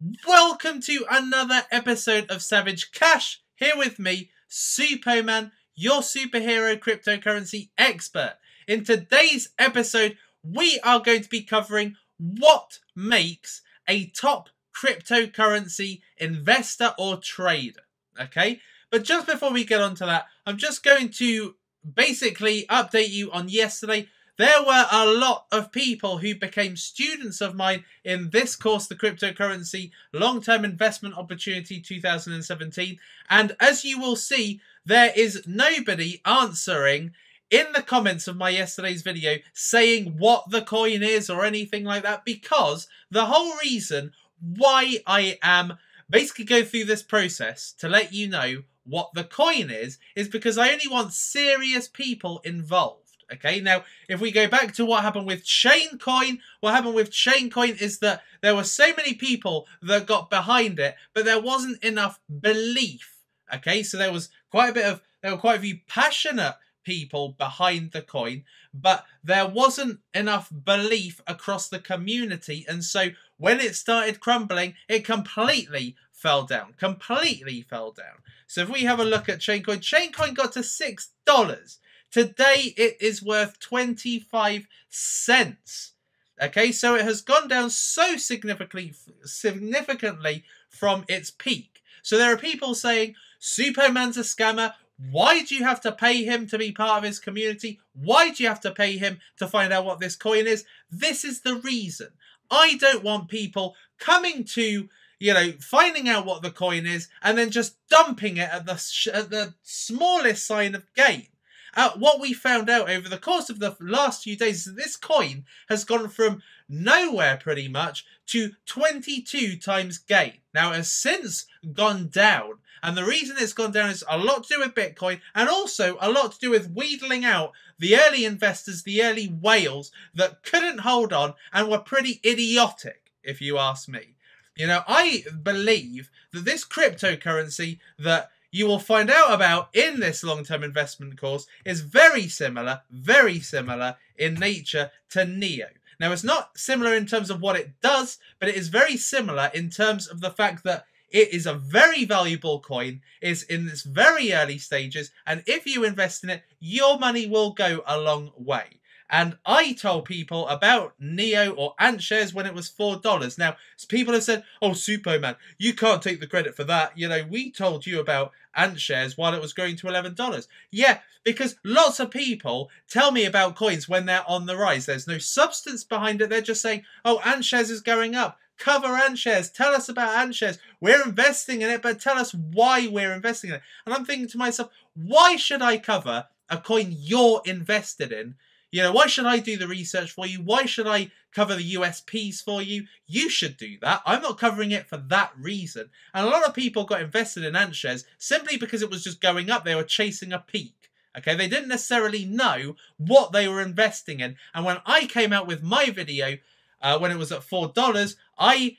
Welcome to another episode of Savage Cash. Here with me, Suppoman, your superhero cryptocurrency expert. In today's episode, we are going to be covering what makes a top cryptocurrency investor or trader. Okay, but just before we get on to that, I'm just going to basically update you on yesterday there were a lot of people who became students of mine in this course, the Cryptocurrency Long-Term Investment Opportunity 2017. And as you will see, there is nobody answering in the comments of my yesterday's video saying what the coin is or anything like that because the whole reason why I am basically going through this process to let you know what the coin is is because I only want serious people involved. Okay, now if we go back to what happened with Chaincoin, what happened with Chaincoin is that there were so many people that got behind it, but there wasn't enough belief. Okay, so there was quite a bit of there were quite a few passionate people behind the coin, but there wasn't enough belief across the community, and so when it started crumbling, it completely fell down. Completely fell down. So if we have a look at Chaincoin, Chaincoin got to six dollars. Today it is worth 25 cents. Okay, so it has gone down so significantly significantly from its peak. So there are people saying Suppoman's a scammer. Why do you have to pay him to be part of his community? Why do you have to pay him to find out what this coin is? This is the reason. I don't want people coming to you know, finding out what the coin is and then just dumping it at the at the smallest sign of gain. Uh, what we found out over the course of the last few days is that this coin has gone from nowhere pretty much to 22 times gain. Now, it has since gone down. And the reason it's gone down is a lot to do with Bitcoin and also a lot to do with wheedling out the early investors, the early whales that couldn't hold on and were pretty idiotic, if you ask me. You know, I believe that this cryptocurrency that you will find out about in this long-term investment course is very similar, very similar in nature to NEO. Now, it's not similar in terms of what it does, but it is very similar in terms of the fact that it is a very valuable coin, is in its very early stages, and if you invest in it, your money will go a long way. And I told people about Neo or Ant shares when it was $4. Now, people have said, oh, Suppoman, you can't take the credit for that. You know, we told you about Ant shares while it was going to $11. Yeah, because lots of people tell me about coins when they're on the rise. There's no substance behind it. They're just saying, oh, Ant shares is going up. Cover Ant shares. Tell us about Ant shares. We're investing in it, but tell us why we're investing in it. And I'm thinking to myself, why should I cover a coin you're invested in you know, why should I do the research for you? Why should I cover the USPs for you? You should do that. I'm not covering it for that reason. And a lot of people got invested in ant shares simply because it was just going up. They were chasing a peak. Okay, they didn't necessarily know what they were investing in. And when I came out with my video, uh, when it was at $4, I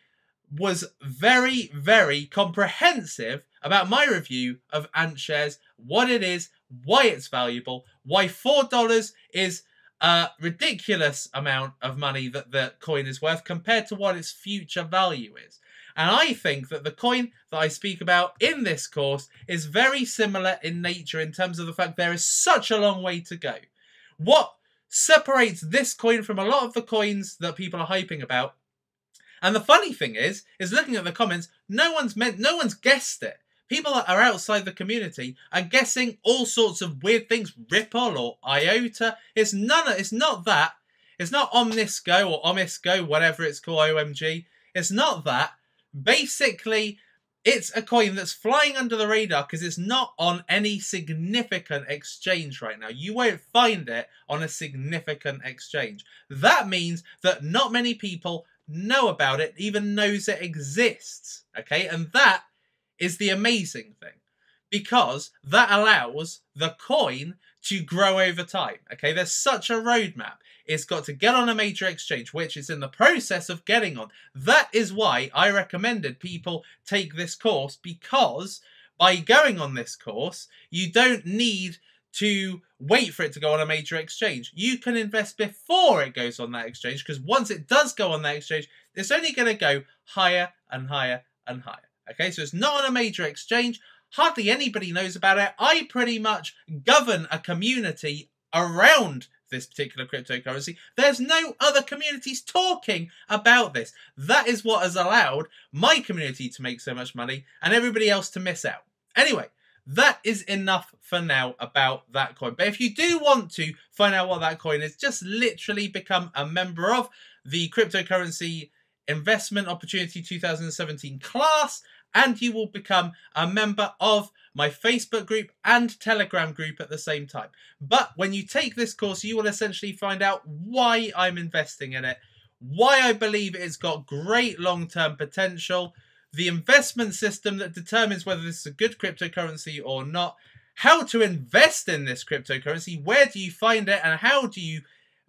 was very, very comprehensive about my review of ant shares, what it is, why it's valuable, why $4 is a ridiculous amount of money that the coin is worth compared to what its future value is. And I think that the coin that I speak about in this course is very similar in nature in terms of the fact there is such a long way to go. What separates this coin from a lot of the coins that people are hyping about and the funny thing is, is looking at the comments, no one's meant, no one's guessed it people that are outside the community are guessing all sorts of weird things, Ripple or IOTA. It's none. Of, it's not that. It's not Omnisco or Omisco, whatever it's called, OMG. It's not that. Basically, it's a coin that's flying under the radar because it's not on any significant exchange right now. You won't find it on a significant exchange. That means that not many people know about it, even knows it exists. Okay, and that is the amazing thing because that allows the coin to grow over time. Okay, there's such a roadmap. It's got to get on a major exchange, which it's in the process of getting on. That is why I recommended people take this course because by going on this course, you don't need to wait for it to go on a major exchange. You can invest before it goes on that exchange because once it does go on that exchange, it's only going to go higher and higher and higher. Okay, so it's not on a major exchange. Hardly anybody knows about it. I pretty much govern a community around this particular cryptocurrency. There's no other communities talking about this. That is what has allowed my community to make so much money and everybody else to miss out. Anyway, that is enough for now about that coin. But if you do want to find out what that coin is, just literally become a member of the cryptocurrency investment opportunity 2017 class and you will become a member of my Facebook group and Telegram group at the same time. But when you take this course, you will essentially find out why I'm investing in it, why I believe it's got great long term potential, the investment system that determines whether this is a good cryptocurrency or not, how to invest in this cryptocurrency, where do you find it, and how do you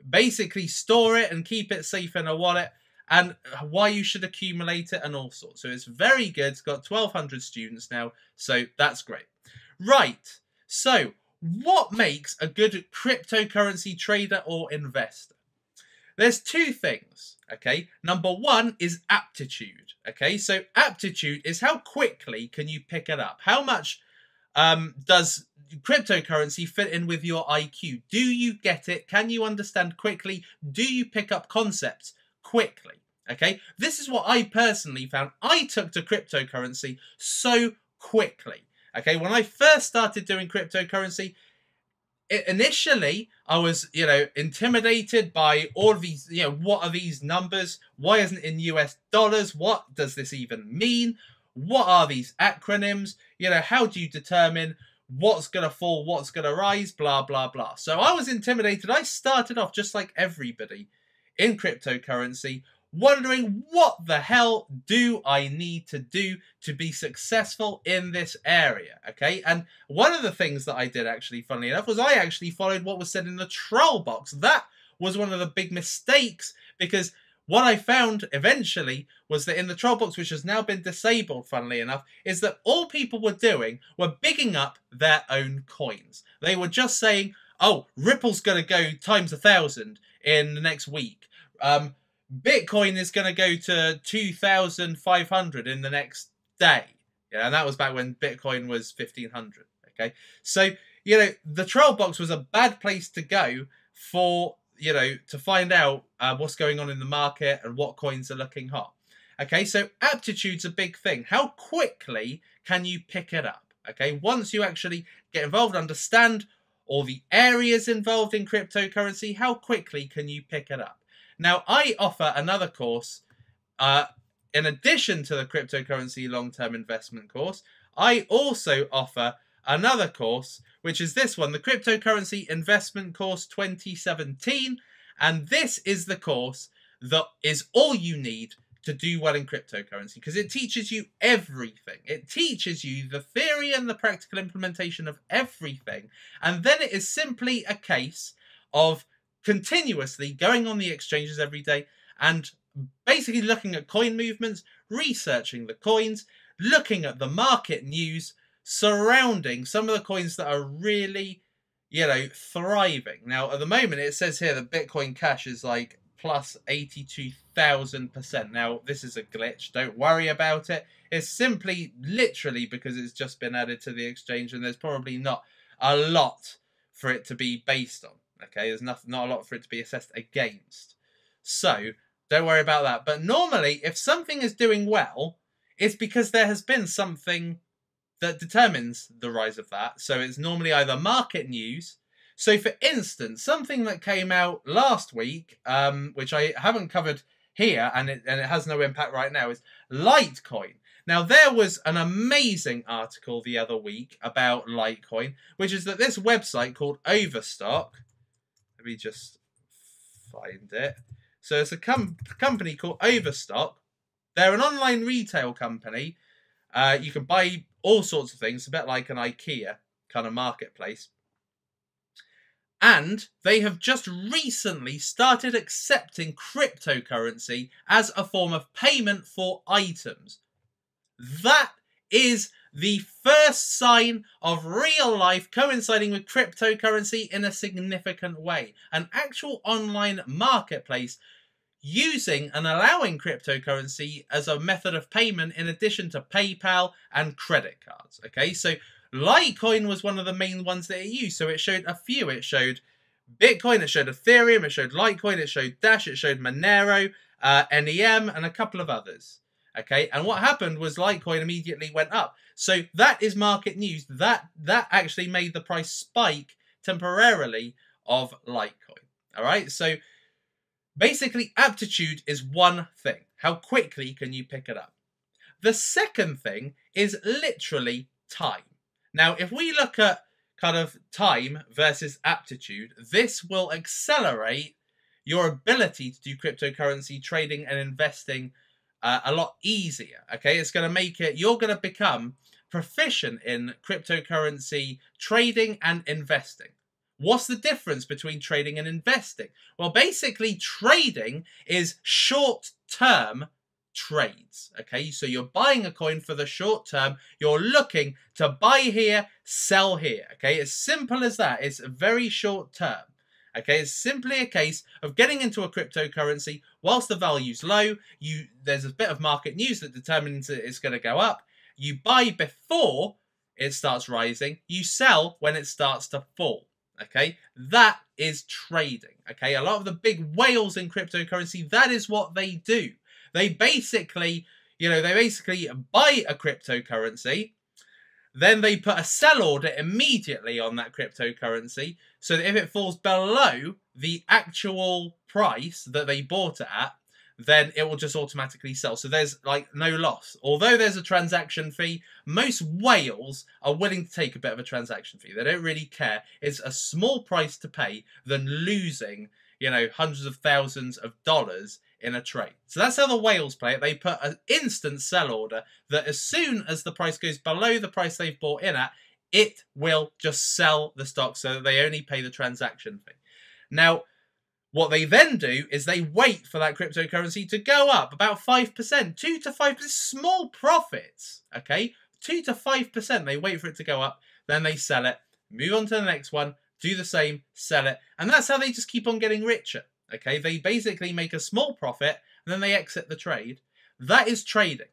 basically store it and keep it safe in a wallet and why you should accumulate it and all sorts. So it's very good. It's got 1,200 students now, so that's great. Right, so what makes a good cryptocurrency trader or investor? There's two things, okay? Number one is aptitude, okay? So aptitude is how quickly can you pick it up? How much um, does cryptocurrency fit in with your IQ? Do you get it? Can you understand quickly? Do you pick up concepts quickly? Okay, this is what I personally found. I took to cryptocurrency so quickly. Okay, when I first started doing cryptocurrency, it, initially I was, you know, intimidated by all of these, you know, what are these numbers? Why isn't it in US dollars? What does this even mean? What are these acronyms? You know, how do you determine what's going to fall, what's going to rise, blah, blah, blah. So I was intimidated. I started off just like everybody in cryptocurrency wondering what the hell do I need to do to be successful in this area, okay? And one of the things that I did actually, funnily enough, was I actually followed what was said in the troll box. That was one of the big mistakes because what I found eventually was that in the troll box, which has now been disabled, funnily enough, is that all people were doing were bigging up their own coins. They were just saying, oh, Ripple's going to go times a thousand in the next week. Um, Bitcoin is going to go to 2,500 in the next day. Yeah, and that was back when Bitcoin was 1,500. Okay. So, you know, the troll box was a bad place to go for, you know, to find out uh, what's going on in the market and what coins are looking hot. Okay. So, aptitude's a big thing. How quickly can you pick it up? Okay. Once you actually get involved, understand all the areas involved in cryptocurrency, how quickly can you pick it up? Now, I offer another course uh, in addition to the cryptocurrency long term investment course. I also offer another course, which is this one, the Cryptocurrency Investment Course 2017. And this is the course that is all you need to do well in cryptocurrency because it teaches you everything. It teaches you the theory and the practical implementation of everything. And then it is simply a case of continuously going on the exchanges every day and basically looking at coin movements, researching the coins, looking at the market news surrounding some of the coins that are really, you know, thriving. Now, at the moment, it says here that Bitcoin Cash is like plus 82,000%. Now, this is a glitch. Don't worry about it. It's simply literally because it's just been added to the exchange and there's probably not a lot for it to be based on. Okay, there's not, not a lot for it to be assessed against. So don't worry about that. But normally, if something is doing well, it's because there has been something that determines the rise of that. So it's normally either market news. So, for instance, something that came out last week, um, which I haven't covered here and it, and it has no impact right now, is Litecoin. Now, there was an amazing article the other week about Litecoin, which is that this website called Overstock let me just find it. So it's a com- company called Overstock. They're an online retail company. Uh, you can buy all sorts of things, a bit like an IKEA kind of marketplace. And they have just recently started accepting cryptocurrency as a form of payment for items. That is the first sign of real life coinciding with cryptocurrency in a significant way. An actual online marketplace using and allowing cryptocurrency as a method of payment in addition to PayPal and credit cards. Okay, so Litecoin was one of the main ones that it used. So it showed a few. It showed Bitcoin, it showed Ethereum, it showed Litecoin, it showed Dash, it showed Monero, uh, NEM, and a couple of others. Okay, and what happened was Litecoin immediately went up. So that is market news. That that actually made the price spike temporarily of Litecoin. All right, so basically, aptitude is one thing. How quickly can you pick it up? The second thing is literally time. Now, if we look at kind of time versus aptitude, this will accelerate your ability to do cryptocurrency trading and investing uh, a lot easier. Okay, it's going to make it, you're going to become proficient in cryptocurrency trading and investing. What's the difference between trading and investing? Well, basically, trading is short term trades. Okay, so you're buying a coin for the short term, you're looking to buy here, sell here. Okay, as simple as that. It's very short term. Okay, it's simply a case of getting into a cryptocurrency whilst the value's low. You there's a bit of market news that determines that it's going to go up. You buy before it starts rising. You sell when it starts to fall. Okay, that is trading. Okay, a lot of the big whales in cryptocurrency, that is what they do. They basically, you know, they basically buy a cryptocurrency, then they put a sell order immediately on that cryptocurrency so that if it falls below the actual price that they bought it at, then it will just automatically sell. So there's like no loss. Although there's a transaction fee, most whales are willing to take a bit of a transaction fee. They don't really care. It's a small price to pay than losing, you know, hundreds of thousands of dollars in a trade. So that's how the whales play it. They put an instant sell order that as soon as the price goes below the price they've bought in at, it will just sell the stock so that they only pay the transaction fee. Now, what they then do is they wait for that cryptocurrency to go up about 5%, 2 to 5%, small profits, okay? 2 to 5%, they wait for it to go up, then they sell it, move on to the next one, do the same, sell it, and that's how they just keep on getting richer. Okay, they basically make a small profit and then they exit the trade. That is trading.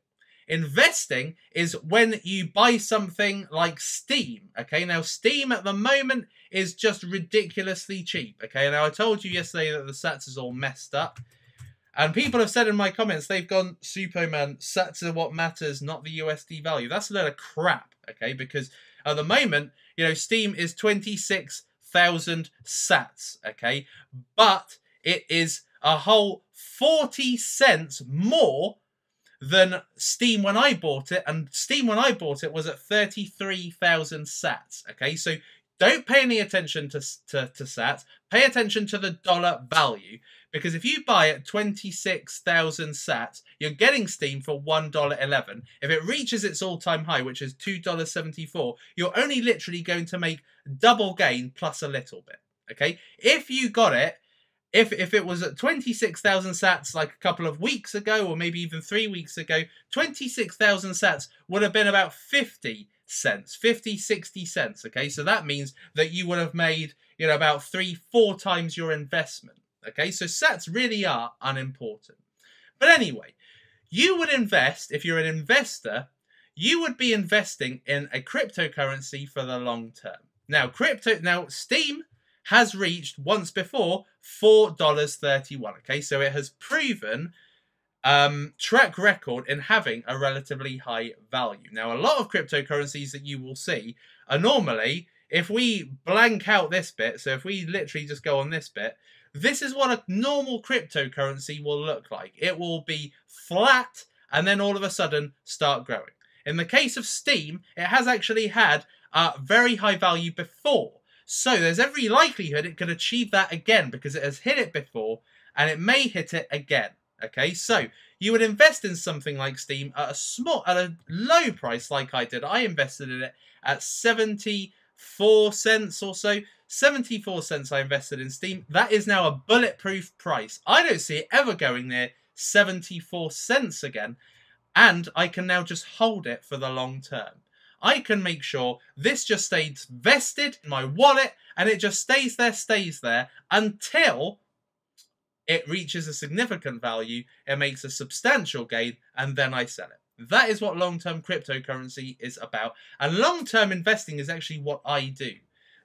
Investing is when you buy something like Steem. Okay, now Steem at the moment is just ridiculously cheap. Okay, now I told you yesterday that the Sats is all messed up. And people have said in my comments, they've gone, Suppoman, Sats are what matters, not the USD value. That's a load of crap, okay? Because at the moment, you know, Steem is 26,000 Sats, okay? But it is a whole 40 cents more than Steem when I bought it. And Steem when I bought it was at 33,000 sats. Okay, so don't pay any attention to, to, to sats. Pay attention to the dollar value. Because if you buy at 26,000 sats, you're getting Steem for $1.11. If it reaches its all-time high, which is $2.74, you're only literally going to make double gain plus a little bit. Okay? If you got it if if it was at 26,000 sats like a couple of weeks ago or maybe even 3 weeks ago 26,000 sats would have been about 50 cents 50 60 cents okay? So that means that you would have made you know about 3 4 times your investment okay? So sats really are unimportant. But anyway you would invest if you're an investor you would be investing in a cryptocurrency for the long term. Now crypto now steem has reached once before $4.31. Okay, so it has proven um, track record in having a relatively high value. Now, a lot of cryptocurrencies that you will see are normally, if we blank out this bit, so if we literally just go on this bit, this is what a normal cryptocurrency will look like. It will be flat and then all of a sudden start growing. In the case of Steem, it has actually had a very high value before. So there's every likelihood it could achieve that again because it has hit it before and it may hit it again. Okay, so you would invest in something like Steem at a small, at a low price like I did. I invested in it at 74 cents or so. 74 cents I invested in Steem. That is now a bulletproof price. I don't see it ever going near 74 cents again. And I can now just hold it for the long term. I can make sure this just stays vested in my wallet and it just stays there, stays there until it reaches a significant value, it makes a substantial gain, and then I sell it. That is what long term cryptocurrency is about. And long term investing is actually what I do.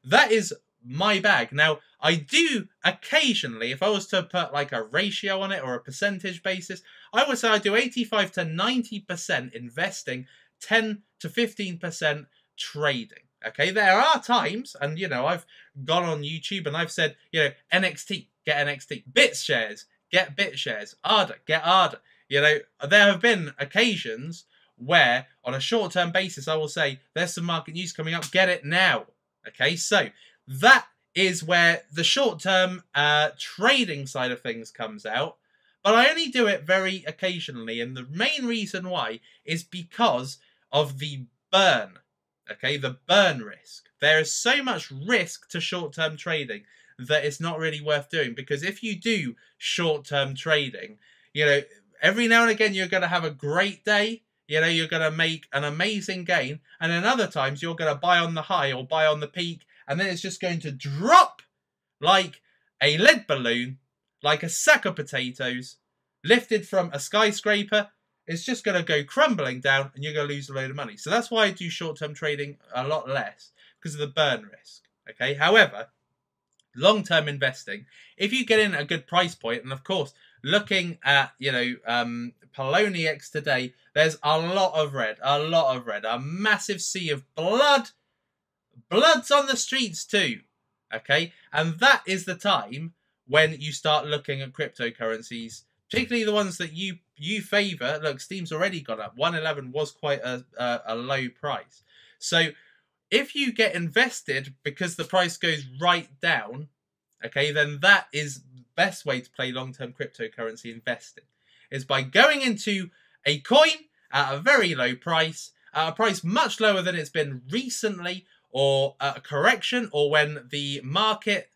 That is my bag. Now, I do occasionally, if I was to put like a ratio on it or a percentage basis, I would say I do 85 to 90% investing, 10 to 15% trading. Okay, there are times, and you know, I've gone on YouTube and I've said, you know, NXT, get NXT, BitShares, get BitShares, ADA, get ADA. You know, there have been occasions where, on a short term basis, I will say, there's some market news coming up, get it now. Okay, so that is where the short term uh, trading side of things comes out. But I only do it very occasionally, and the main reason why is because of the burn. Okay, the burn risk. There is so much risk to short term trading that it's not really worth doing because if you do short term trading, you know, every now and again you're going to have a great day. You know, you're going to make an amazing gain, and then other times you're going to buy on the high or buy on the peak, and then it's just going to drop like a lead balloon, like a sack of potatoes, lifted from a skyscraper. It's just going to go crumbling down, and you're going to lose a load of money. So that's why I do short term trading a lot less because of the burn risk. Okay, however, long term investing, if you get in at a good price point, and of course, looking at you know um, Poloniex today, there's a lot of red, a lot of red, a massive sea of blood. Blood's on the streets too. Okay, and that is the time when you start looking at cryptocurrencies, particularly the ones that you you favour. Look, Steem's already gone up. 111 was quite a, a, a low price. So if you get invested because the price goes right down, okay, then that is best way to play long-term cryptocurrency investing is by going into a coin at a very low price, at a price much lower than it's been recently, or a correction, or when the market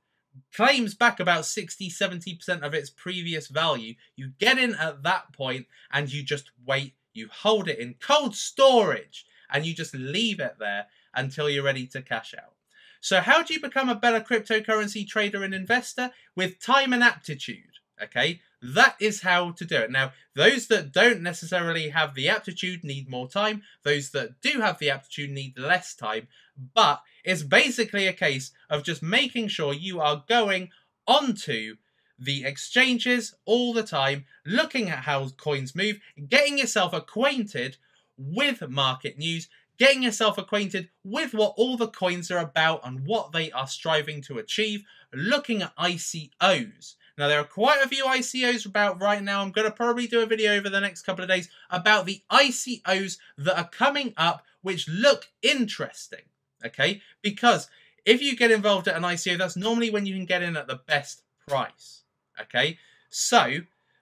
claims back about 60 70% of its previous value. You get in at that point and you just wait, you hold it in cold storage, and you just leave it there until you're ready to cash out. So, how do you become a better cryptocurrency trader and investor? With time and aptitude. Okay, that is how to do it. Now, those that don't necessarily have the aptitude need more time. Those that do have the aptitude need less time. But it's basically a case of just making sure you are going onto the exchanges all the time, looking at how coins move, getting yourself acquainted with market news, getting yourself acquainted with what all the coins are about and what they are striving to achieve, looking at ICOs. Now, there are quite a few ICOs about right now. I'm going to probably do a video over the next couple of days about the ICOs that are coming up, which look interesting. Okay? Because if you get involved at an ICO, that's normally when you can get in at the best price. Okay? So,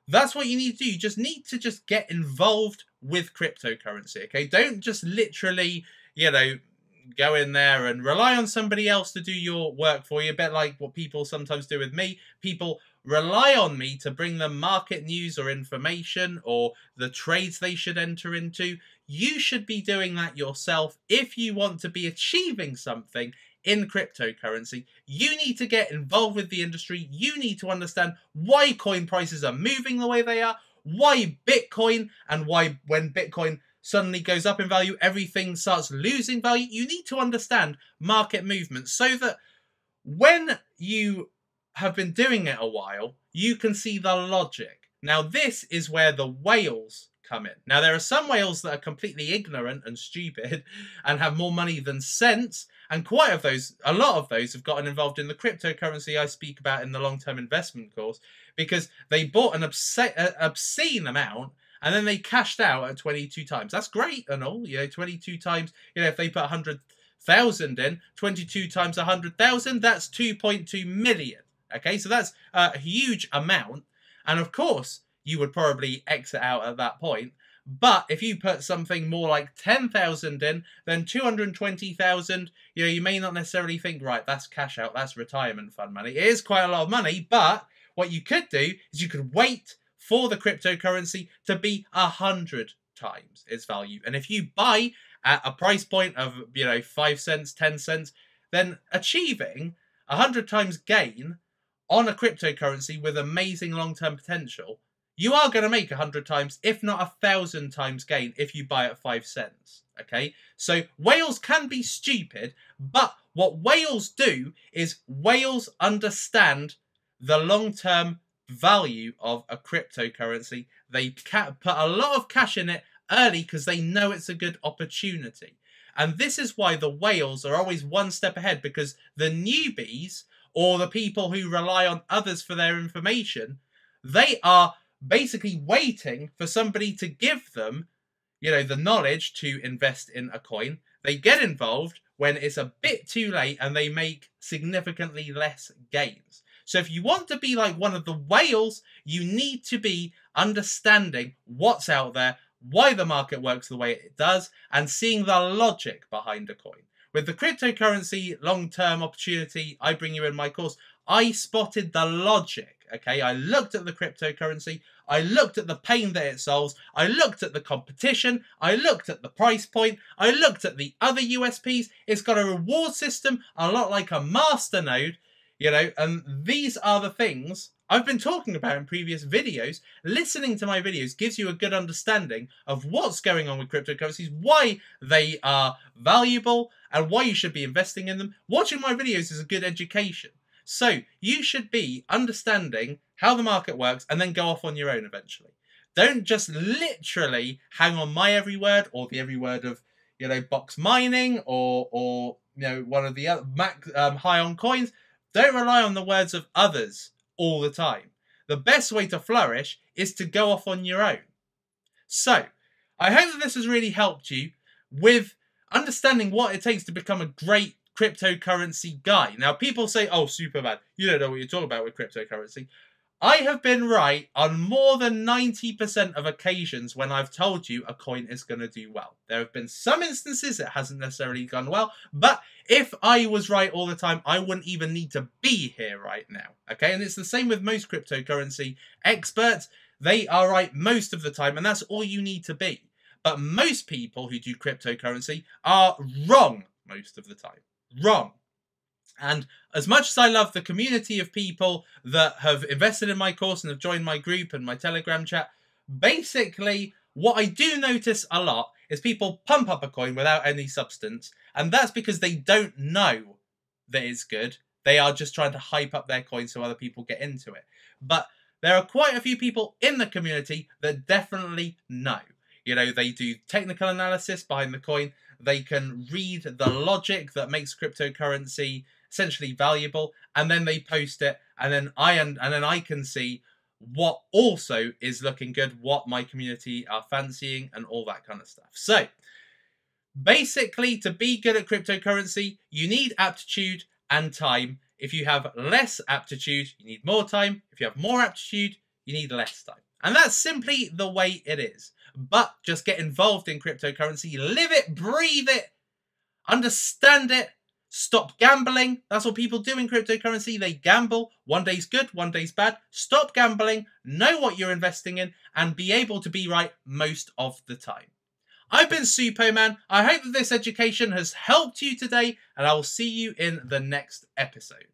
that's what you need to do. You just need to just get involved with cryptocurrency. Okay, don't just literally, you know, go in there and rely on somebody else to do your work for you. A bit like what people sometimes do with me. People rely on me to bring them market news or information or the trades they should enter into. You should be doing that yourself if you want to be achieving something in cryptocurrency. You need to get involved with the industry. You need to understand why coin prices are moving the way they are, why Bitcoin, and why when Bitcoin suddenly goes up in value, everything starts losing value. You need to understand market movements so that when you have been doing it a while, you can see the logic. Now, this is where the whales come in. Now, there are some whales that are completely ignorant and stupid and have more money than sense, and quite of those, a lot of those have gotten involved in the cryptocurrency I speak about in the long term investment course because they bought an obscene, uh, obscene amount and then they cashed out at 22 times. That's great and all, you know, 22 times, you know, if they put 100,000 in, 22 times 100,000, that's 2.2 million. Okay, so that's a huge amount. And of course, you would probably exit out at that point. But if you put something more like 10,000 in, then 220,000, you know, you may not necessarily think, right, that's cash out, that's retirement fund money. It is quite a lot of money, but what you could do is you could wait for the cryptocurrency to be a hundred times its value. And if you buy at a price point of, you know, five cents, 10 cents, then achieving a hundred times gain on a cryptocurrency with amazing long term potential, you are going to make a hundred times, if not a thousand times gain if you buy at five cents. Okay, so whales can be stupid, but what whales do is whales understand the long term value of a cryptocurrency. They put a lot of cash in it early because they know it's a good opportunity. And this is why the whales are always one step ahead because the newbies or the people who rely on others for their information, they are basically waiting for somebody to give them, you know, the knowledge to invest in a coin. They get involved when it's a bit too late and they make significantly less gains. So if you want to be like one of the whales, you need to be understanding what's out there, why the market works the way it does, and seeing the logic behind a coin. With the cryptocurrency long-term opportunity I bring you in my course, I spotted the logic, okay? I looked at the cryptocurrency, I looked at the pain that it solves, I looked at the competition, I looked at the price point, I looked at the other USPs. It's got a reward system, a lot like a masternode, you know, and these are the things I've been talking about in previous videos. Listening to my videos gives you a good understanding of what's going on with cryptocurrencies, why they are valuable, and why you should be investing in them. Watching my videos is a good education. So you should be understanding how the market works and then go off on your own eventually. Don't just literally hang on my every word or the every word of, you know, BoxMining or, or you know, one of the other max, um, high on coins. Don't rely on the words of others all the time. The best way to flourish is to go off on your own. So, I hope that this has really helped you with understanding what it takes to become a great cryptocurrency guy. Now, people say, oh, Suppoman, you don't know what you're talking about with cryptocurrency. I have been right on more than 90% of occasions when I've told you a coin is going to do well. There have been some instances it hasn't necessarily gone well, but if I was right all the time, I wouldn't even need to be here right now. Okay, and it's the same with most cryptocurrency experts. They are right most of the time, and that's all you need to be. But most people who do cryptocurrency are wrong most of the time. Wrong. And as much as I love the community of people that have invested in my course and have joined my group and my Telegram chat, basically, what I do notice a lot is people pump up a coin without any substance, and that's because they don't know that it's good. They are just trying to hype up their coin so other people get into it. But there are quite a few people in the community that definitely know. You know, they do technical analysis behind the coin. They can read the logic that makes cryptocurrency essentially valuable, and then they post it, and then I and, and then I can see what also is looking good, what my community are fancying, and all that kind of stuff. So basically, to be good at cryptocurrency, you need aptitude and time. If you have less aptitude, you need more time. If you have more aptitude, you need less time. And that's simply the way it is. But just get involved in cryptocurrency, live it, breathe it, understand it, Stop gambling. That's what people do in cryptocurrency. They gamble. One day's good, one day's bad. Stop gambling, know what you're investing in, and be able to be right most of the time. I've been Suppoman. I hope that this education has helped you today, and I will see you in the next episode.